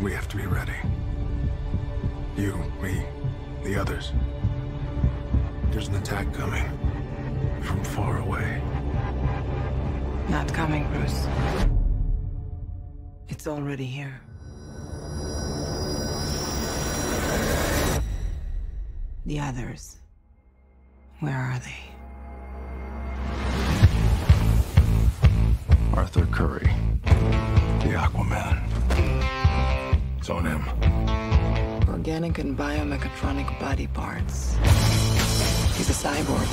We have to be ready. You, me, the others. There's an attack coming. From far away. Not coming, Bruce. It's already here. The others. Where are they? Arthur Curry. Organic and biomechatronic body parts. He's a cyborg.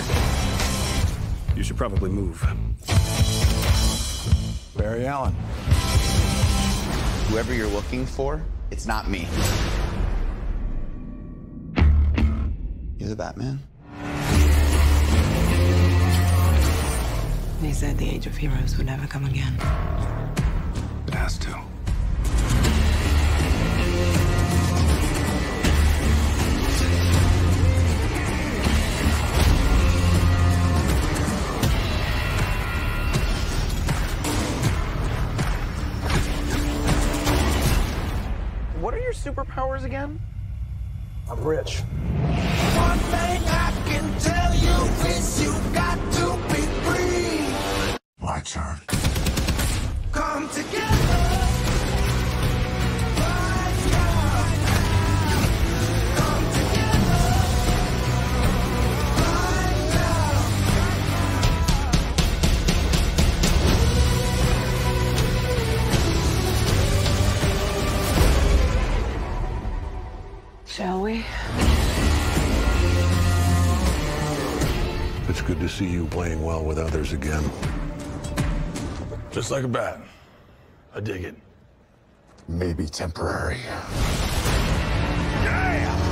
You should probably move. Barry Allen. Whoever you're looking for, it's not me. You're the Batman? They said the age of heroes would never come again. It has to. Your superpowers again? I'm rich. One thing I can tell you is you got to be free. My turn. Come together. Shall we? It's good to see you playing well with others again. Just like a bat. I dig it. Maybe temporary. Damn.